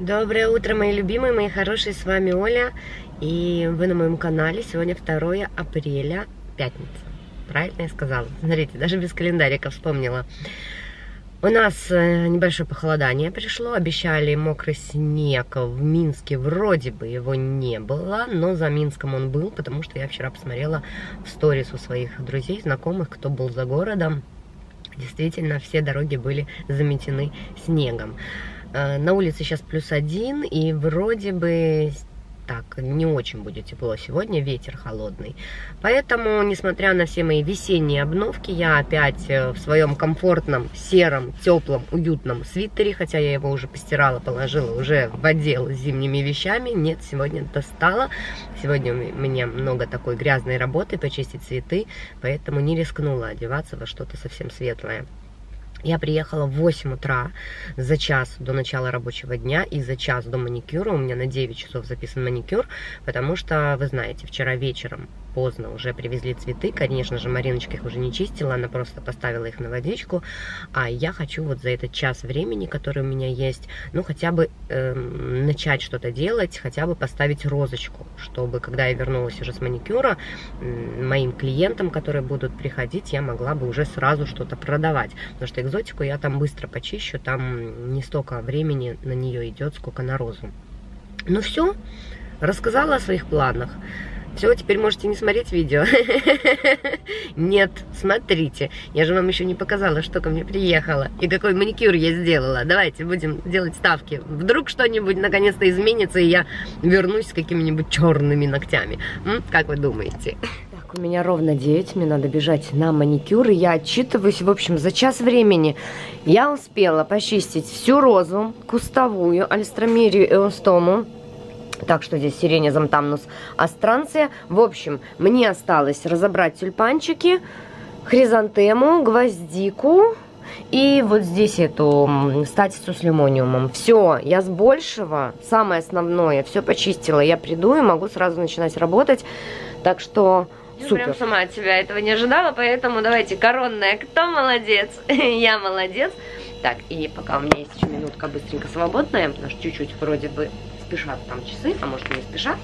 Доброе утро, мои любимые, мои хорошие, с вами Оля, и вы на моем канале. Сегодня 2 апреля, пятница. Правильно я сказала? Смотрите, даже без календарика вспомнила. У нас э, небольшое похолодание пришло, обещали мокрый снег в Минске, вроде бы его не было, но за Минском он был, потому что я вчера посмотрела в сторис у своих друзей, знакомых, кто был за городом. Действительно, все дороги были заметены снегом. Э, на улице сейчас плюс один, и вроде бы так, не очень будет тепло сегодня, ветер холодный. Поэтому, несмотря на все мои весенние обновки, я опять э, в своем комфортном, сером, теплом, уютном свитере, хотя я его уже постирала, положила уже в отдел с зимними вещами. Нет, сегодня достала. Сегодня у меня много такой грязной работы, почистить цветы, поэтому не рискнула одеваться во что-то совсем светлое. Я приехала в 8 утра за час до начала рабочего дня и за час до маникюра. У меня на 9 часов записан маникюр, потому что, вы знаете, вчера вечером поздно уже привезли цветы. Конечно же, Мариночка их уже не чистила, она просто поставила их на водичку. А я хочу вот за этот час времени, который у меня есть, ну, хотя бы э, начать что-то делать, хотя бы поставить розочку, чтобы, когда я вернулась уже с маникюра, э, моим клиентам, которые будут приходить, я могла бы уже сразу что-то продавать. Потому что экзотику я там быстро почищу, там не столько времени на нее идет, сколько на розу. Ну все, рассказала о своих планах. Все, теперь можете не смотреть видео. Нет, смотрите. Я же вам еще не показала, что ко мне приехала и какой маникюр я сделала. Давайте будем делать ставки. Вдруг что-нибудь наконец-то изменится, и я вернусь с какими-нибудь черными ногтями. Как вы думаете? У меня ровно 9, мне надо бежать на маникюр, и я отчитываюсь, в общем, за час времени я успела почистить всю розу, кустовую, альстромерию и остому, так что здесь сирения замтамнус астранция. В общем, мне осталось разобрать тюльпанчики, хризантему, гвоздику и вот здесь эту статицу с лимониумом. Все, я с большего, самое основное, все почистила. Я приду и могу сразу начинать работать. Так что Супер. Прям сама от себя этого не ожидала, поэтому давайте коронная. Кто молодец? Я молодец. Так, и пока у меня есть еще минутка быстренько свободная, потому что чуть-чуть вроде бы спешат там часы, а может не спешат.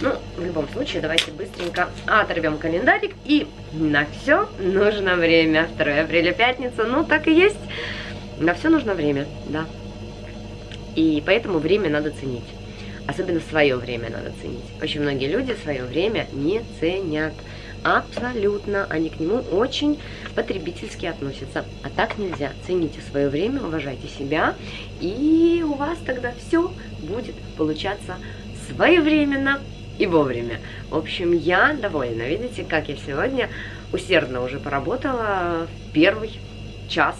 Ну, в любом случае, давайте быстренько оторвем календарик. И на все нужно время. 2 апреля пятница, ну так и есть. На все нужно время, да. И поэтому время надо ценить. Особенно свое время надо ценить. Очень многие люди свое время не ценят. Абсолютно. Они к нему очень потребительски относятся. А так нельзя. Цените свое время, уважайте себя. И у вас тогда все будет получаться своевременно и вовремя. В общем, я довольна. Видите, как я сегодня усердно уже поработала первый час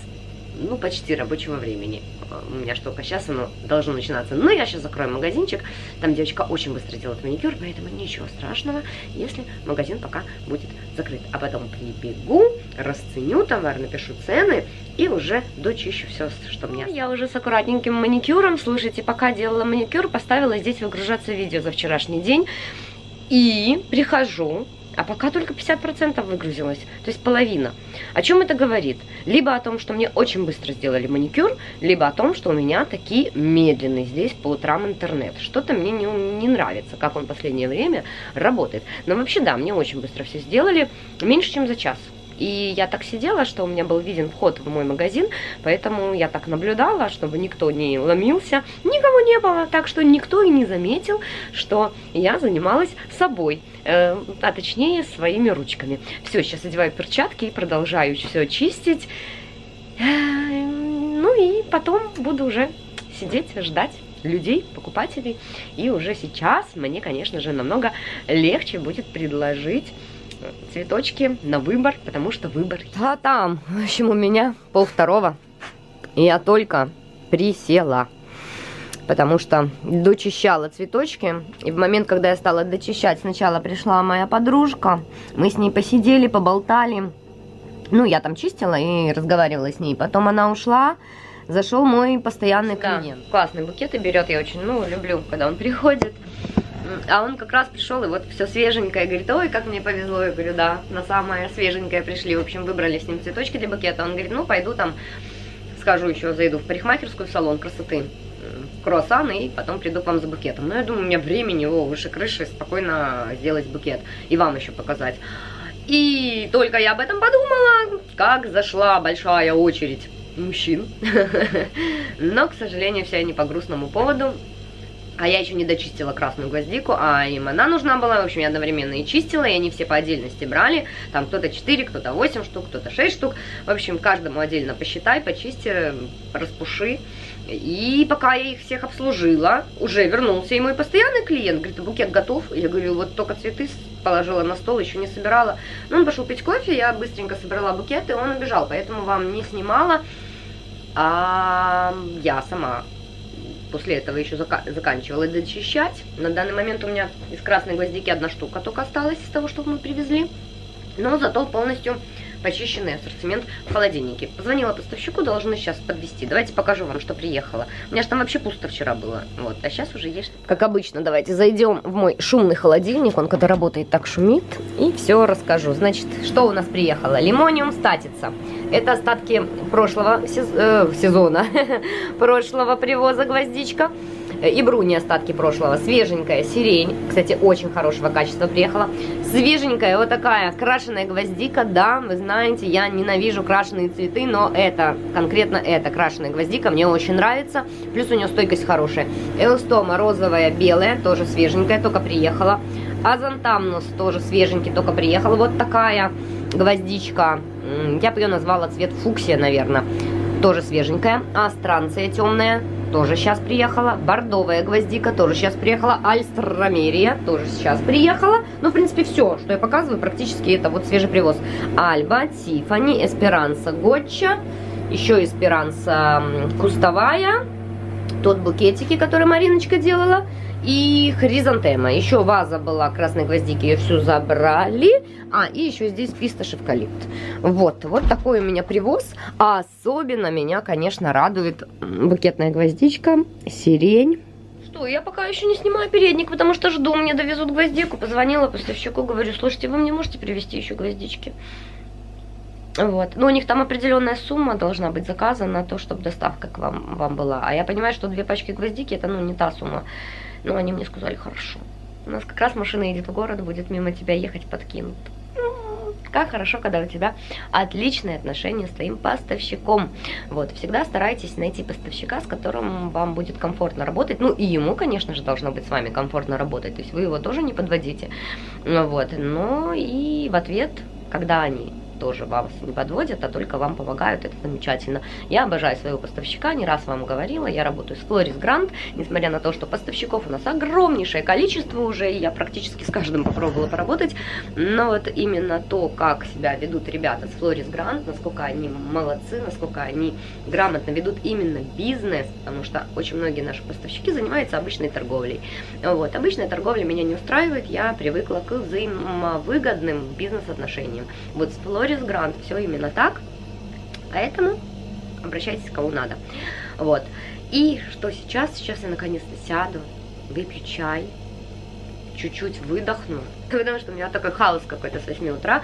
ну, почти рабочего времени. У меня что, только сейчас оно должно начинаться. Но я сейчас закрою магазинчик. Там девочка очень быстро делает маникюр, поэтому ничего страшного, если магазин пока будет закрыт. А потом прибегу, расценю товар, напишу цены и уже дочищу все, что мне. Я уже с аккуратненьким маникюром. Слушайте, пока делала маникюр, поставила здесь выгружаться видео за вчерашний день. И прихожу, а пока только 50% выгрузилось, то есть половина. О чем это говорит? Либо о том, что мне очень быстро сделали маникюр, либо о том, что у меня такие медленный здесь по утрам интернет. Что-то мне не, не нравится, как он в последнее время работает. Но вообще да, мне очень быстро все сделали, меньше чем за час. И я так сидела, что у меня был виден вход в мой магазин, поэтому я так наблюдала, чтобы никто не ломился. Никого не было, так что никто и не заметил, что я занималась собой, э, а точнее своими ручками. Все, сейчас одеваю перчатки и продолжаю все чистить. Э, ну и потом буду уже сидеть, ждать людей, покупателей. И уже сейчас мне, конечно же, намного легче будет предложить цветочки на выбор, потому что выбор... А там, в общем, у меня пол второго. И я только присела. Потому что дочищала цветочки. И в момент, когда я стала дочищать, сначала пришла моя подружка. Мы с ней посидели, поболтали. Ну, я там чистила и разговаривала с ней. Потом она ушла. Зашел мой постоянный клиент. Да, классный букет и берет. Я очень, ну, люблю, когда он приходит. А он как раз пришел, и вот все свеженькое, говорит, ой, как мне повезло, я говорю, да, на самое свеженькое пришли, в общем, выбрали с ним цветочки для букета, он говорит, ну, пойду там, скажу еще, зайду в парикмахерскую, в салон красоты, круассаны и потом приду к вам за букетом. Но я думаю, у меня времени о, выше крыши спокойно сделать букет и вам еще показать. И только я об этом подумала, как зашла большая очередь мужчин. Но, к сожалению, все не по грустному поводу. А я еще не дочистила красную гвоздику, а им она нужна была. В общем, я одновременно и чистила, и они все по отдельности брали. Там кто-то 4, кто-то 8 штук, кто-то 6 штук. В общем, каждому отдельно посчитай, почисти, распуши. И пока я их всех обслужила, уже вернулся и мой постоянный клиент. Говорит, букет готов. Я говорю, вот только цветы положила на стол, еще не собирала. Ну, он пошел пить кофе, я быстренько собрала букет, и он убежал. Поэтому вам не снимала, а я сама после этого еще зака заканчивала дочищать. На данный момент у меня из красной гвоздики одна штука только осталась из того, что мы привезли. Но зато полностью почищенный ассортимент в холодильнике. Позвонила поставщику, должны сейчас подвести. Давайте покажу вам, что приехало. У меня же там вообще пусто вчера было. Вот, а сейчас уже есть. Как обычно, давайте зайдем в мой шумный холодильник. Он когда работает так шумит. И все расскажу. Значит, что у нас приехало? Лимониум статица. Это остатки прошлого э, сезона, прошлого привоза гвоздичка. И бруни остатки прошлого. Свеженькая сирень, кстати, очень хорошего качества приехала. Свеженькая вот такая крашеная гвоздика, да, вы знаете, я ненавижу крашеные цветы, но это, конкретно это, крашеная гвоздика, мне очень нравится. Плюс у нее стойкость хорошая. Элстома розовая, белая, тоже свеженькая, только приехала. Азантамнус тоже свеженький, только приехал. Вот такая гвоздичка, я бы ее назвала цвет фуксия, наверное, тоже свеженькая. Астранция темная, тоже сейчас приехала. Бордовая гвоздика тоже сейчас приехала. Альстромерия тоже сейчас приехала. Ну, в принципе, все, что я показываю, практически это вот свежий привоз. Альба, Тифани, Эсперанса, Готча. Еще Эсперанса кустовая. Тот букетики, который Мариночка делала и хризантема. Еще ваза была красной гвоздики, ее всю забрали. А, и еще здесь писташ эвкалипт. Вот, вот такой у меня привоз. А особенно меня, конечно, радует букетная гвоздичка, сирень. Что, я пока еще не снимаю передник, потому что жду, мне довезут гвоздику. Позвонила поставщику, говорю, слушайте, вы мне можете привезти еще гвоздички? Вот. Ну, у них там определенная сумма должна быть заказана на то, чтобы доставка к вам, вам была. А я понимаю, что две пачки гвоздики, это, ну, не та сумма. Но они мне сказали, хорошо. У нас как раз машина едет в город, будет мимо тебя ехать, подкинут. Как хорошо, когда у тебя отличные отношения с твоим поставщиком. Вот, всегда старайтесь найти поставщика, с которым вам будет комфортно работать. Ну, и ему, конечно же, должно быть с вами комфортно работать. То есть вы его тоже не подводите. Вот, но и в ответ, когда они тоже вас не подводят, а только вам помогают, это замечательно. Я обожаю своего поставщика, не раз вам говорила, я работаю с Floris Grant, несмотря на то, что поставщиков у нас огромнейшее количество уже, и я практически с каждым попробовала поработать, но вот именно то, как себя ведут ребята с Floris Grant, насколько они молодцы, насколько они грамотно ведут именно бизнес, потому что очень многие наши поставщики занимаются обычной торговлей. Вот, обычная торговля меня не устраивает, я привыкла к взаимовыгодным бизнес-отношениям. Вот с Floris Морис Грант, все именно так. Поэтому обращайтесь к кому надо. Вот. И что сейчас? Сейчас я наконец-то сяду, выпью чай, чуть-чуть выдохну. Потому что у меня такой хаос какой-то с 8 утра.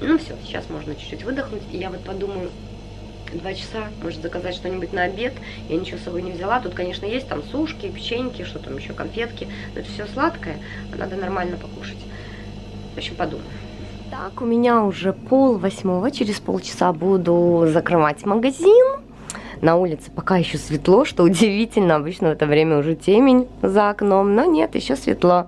Ну все, сейчас можно чуть-чуть выдохнуть. И я вот подумаю, два часа, может заказать что-нибудь на обед. Я ничего с собой не взяла. Тут, конечно, есть там сушки, печеньки, что там еще, конфетки. Но это все сладкое, а надо нормально покушать. В общем, подумаю. Так, у меня уже пол восьмого, через полчаса буду закрывать магазин. На улице пока еще светло, что удивительно, обычно в это время уже темень за окном, но нет, еще светло.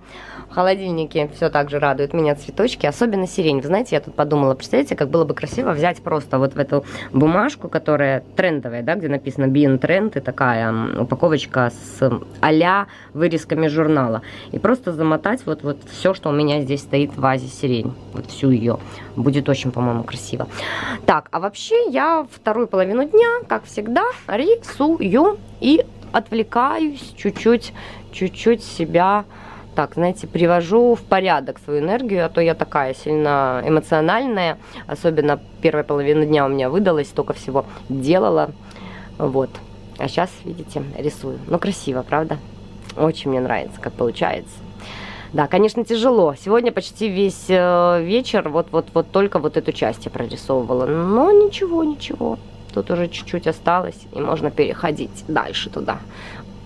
Холодильнике все так же радует меня цветочки, особенно сирень. Вы знаете, я тут подумала, представляете, как было бы красиво взять просто вот в эту бумажку, которая трендовая, да, где написано Bean Trend, и такая упаковочка с а вырезками журнала. И просто замотать вот, вот все, что у меня здесь стоит в вазе сирень. Вот всю ее. Будет очень, по-моему, красиво. Так, а вообще я вторую половину дня, как всегда, рисую и отвлекаюсь чуть-чуть, чуть-чуть себя так, знаете, привожу в порядок свою энергию, а то я такая сильно эмоциональная, особенно первая половина дня у меня выдалась, столько всего делала, вот. А сейчас, видите, рисую. Ну, красиво, правда? Очень мне нравится, как получается. Да, конечно, тяжело. Сегодня почти весь э, вечер вот-вот-вот только вот эту часть я прорисовывала. Но ничего, ничего. Тут уже чуть-чуть осталось, и можно переходить дальше туда.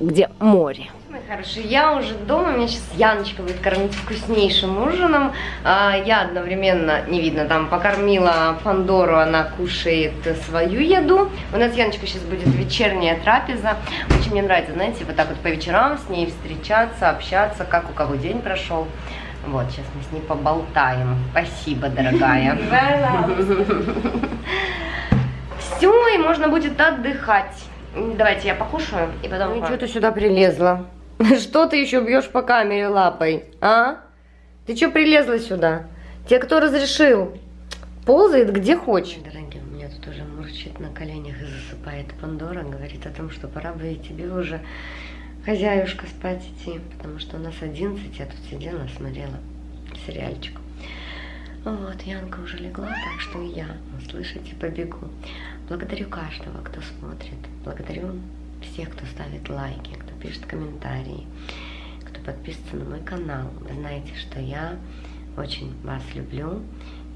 Где море. Мои хорошие, я уже дома, меня сейчас Яночка будет кормить вкуснейшим ужином. А, я одновременно, не видно, там покормила Пандору, она кушает свою еду. У нас Яночка сейчас будет вечерняя трапеза. Очень мне нравится, знаете, вот так вот по вечерам с ней встречаться, общаться, как у кого день прошел. Вот, сейчас мы с ней поболтаем. Спасибо, дорогая. Все, и можно будет отдыхать. Давайте я покушаю и потом... Ну что ты сюда прилезла? Что ты еще бьешь по камере лапой, а? Ты что прилезла сюда? Те, кто разрешил, ползает где хочет. Дорогие, у меня тут уже мурчит на коленях и засыпает Пандора. Говорит о том, что пора бы и тебе уже, хозяюшка, спать идти. Потому что у нас 11, я тут сидела, смотрела сериальчик. Вот, Янка уже легла, так что и я, услышите, побегу. Благодарю каждого, кто смотрит. Благодарю всех, кто ставит лайки, кто пишет комментарии, кто подписывается на мой канал. Вы знаете, что я очень вас люблю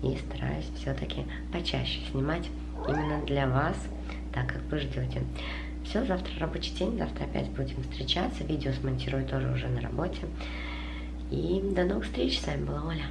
и стараюсь все-таки почаще снимать именно для вас, так как вы ждете. Все, завтра рабочий день, завтра опять будем встречаться. Видео смонтирую тоже уже на работе. И до новых встреч. С вами была Оля.